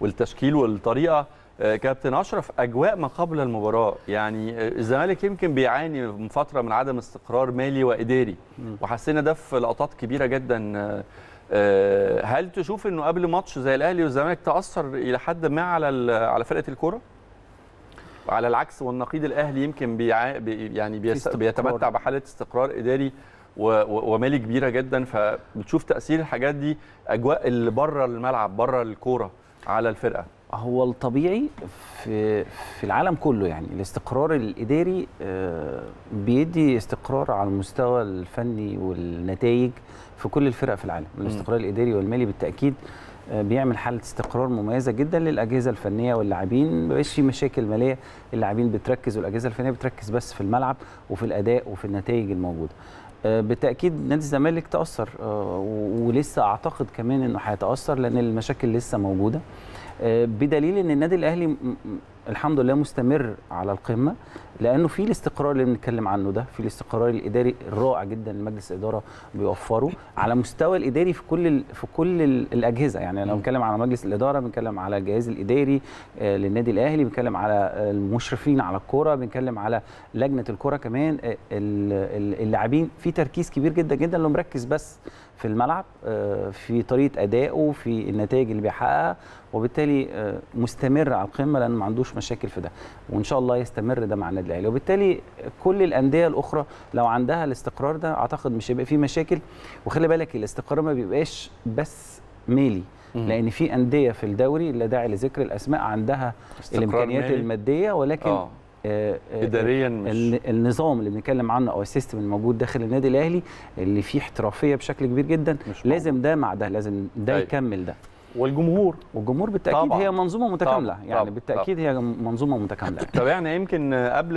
والتشكيل والطريقة آه، كابتن أشرف أجواء ما قبل المباراة. يعني آه، الزمالك يمكن بيعاني من فترة من عدم استقرار مالي وإداري وحسينا ده في لقطات كبيرة جدا آه، هل تشوف إنه قبل ماتش زي الأهلي والزمالك تأثر إلى حد ما على على فرقة الكورة؟ وعلى العكس والنقيض الأهلي يمكن بيع... بي يعني بيس... بيتمتع بحالة استقرار إداري و... و... ومالي كبيرة جدا. فبتشوف تأثير الحاجات دي أجواء اللي بره الملعب بره الكورة. على الفرقة. هو الطبيعي في في العالم كله يعني. الاستقرار الإداري آه، بيدي استقرار على المستوى الفني والنتائج في كل الفرق في العالم. الاستقرار الإداري والمالي بالتأكيد آه، بيعمل حالة استقرار مميزة جدا للأجهزة الفنية واللاعبين. ما بقاش في مشاكل مالية اللاعبين بتركز والأجهزة الفنية بتركز بس في الملعب وفي الأداء وفي النتائج الموجودة. بالتأكيد نادي الزمالك تأثر آه، ولسه أعتقد كمان إنه هيتأثر لأن المشاكل لسه موجودة. آه، بدليل إن النادي الأهلي الحمد لله مستمر على القمة لأنه في الاستقرار اللي بنتكلم عنه ده في الاستقرار الإداري الرائع جدا اللي مجلس الإدارة بيوفره على مستوى الإداري في كل في كل ال- الأجهزة. يعني لو بنتكلم على مجلس الإدارة بنتكلم على الجهاز الإداري آه، للنادي الأهلي بنتكلم على آه، المشرفين على الكورة بنتكلم على لجنة الكورة كمان آه، ال- ال- اللاعبين. في تركيز كبير جدا جدا اللي مركز بس في الملعب آه، في طريقة أدائه في النتائج اللي بيحققها وبالتالي آه، مستمر على القمة لأنه ما عندوش مشاكل في ده وإن شاء الله يستمر ده مع النادي الأهلي وبالتالي كل الأندية الأخرى لو عندها الاستقرار ده أعتقد مش هيبقى فيه مشاكل وخلي بالك الاستقرار ما بيبقاش بس مالي. لأن في أندية في الدوري لا داعي لذكر الأسماء عندها الإمكانيات مالي. المادية ولكن آه، اداريا مش ال- النظام اللي بنتكلم عنه أو السيستم الموجود داخل النادي الأهلي اللي فيه احترافية بشكل كبير جدا مش لازم ده مع ده لازم ده أيوة. يكمل ده والجمهور والجمهور بالتأكيد طبعاً. هي منظومة متكاملة طبعاً. يعني طبعاً. بالتاكيد هي منظومة متكاملة تابعنا يمكن قبل